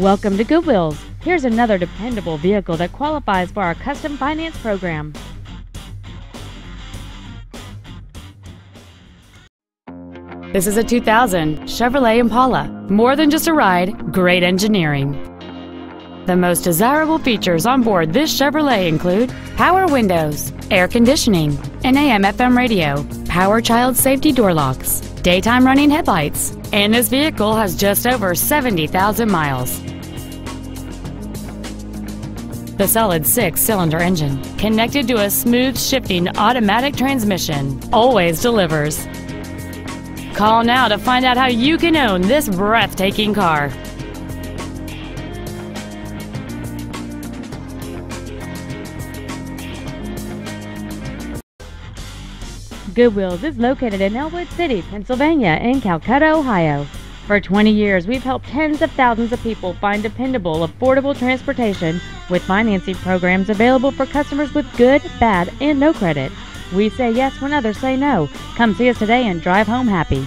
Welcome to Good Wheels. Here's another dependable vehicle that qualifies for our custom finance program. This is a 2000 Chevrolet Impala. More than just a ride, great engineering. The most desirable features on board this Chevrolet include power windows, air conditioning, an AM FM radio, power child safety door locks, daytime running headlights, and this vehicle has just over 70,000 miles. The solid six cylinder engine, connected to a smooth shifting automatic transmission, always delivers. Call now to find out how you can own this breathtaking car. Good Wheels is located in Ellwood City, Pennsylvania, and Calcutta, Ohio. For 20 years, we've helped tens of thousands of people find dependable, affordable transportation with financing programs available for customers with good, bad, and no credit. We say yes when others say no. Come see us today and drive home happy.